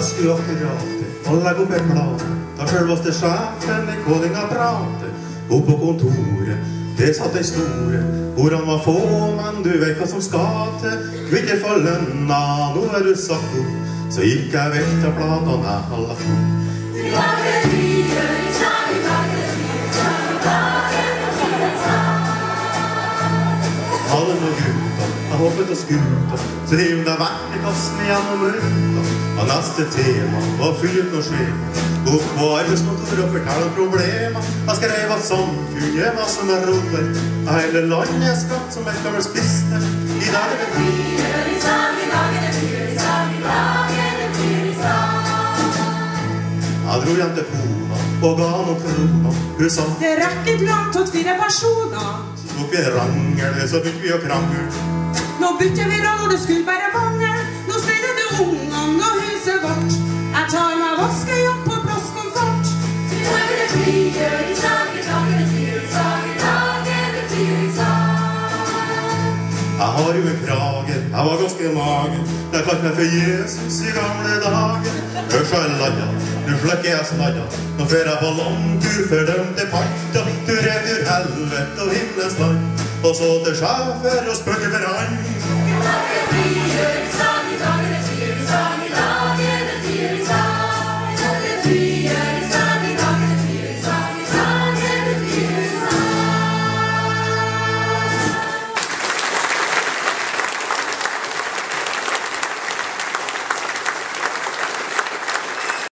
du akkurat og Alle er en plan. Da sjølveste sjefen i kodinga prater. Opp på kontoret, det satt ei store. Ordene var få, men du vet hva som skal til. Kvitter for lønna, nå er du sagt opp. Så gikk jeg vekk til platene jeg lagt opp. Alle nå gutta, jeg hoppet og skuta, så hiv deg vekk i kassen gjennom ruta. Og neste tema var fylt noe skjema. Opp på arbeidskontoret og fortell om problemer. Jeg skrev at samfunnet var som en rovdverk. Hele landet er skapt som et gammelt spiste. I dag er det fri. Jeg dro hjem til kona og ga noen kroner. Hun sa Det rekker ikke langt til fire personer. tok vi rangel, så begynte vi å krangle. Nå bytter vi rolle, det skulle bare mangle. Jeg har jo en krage, jeg var ganske mager. Jeg kalte meg for Jesus i gamle dager. Hør så jeg ladda, nå flekker jeg sladda. Nå fer jeg på langtur fordømte parter. Tur retur helvete og himmelens land. Og så til sjefer og å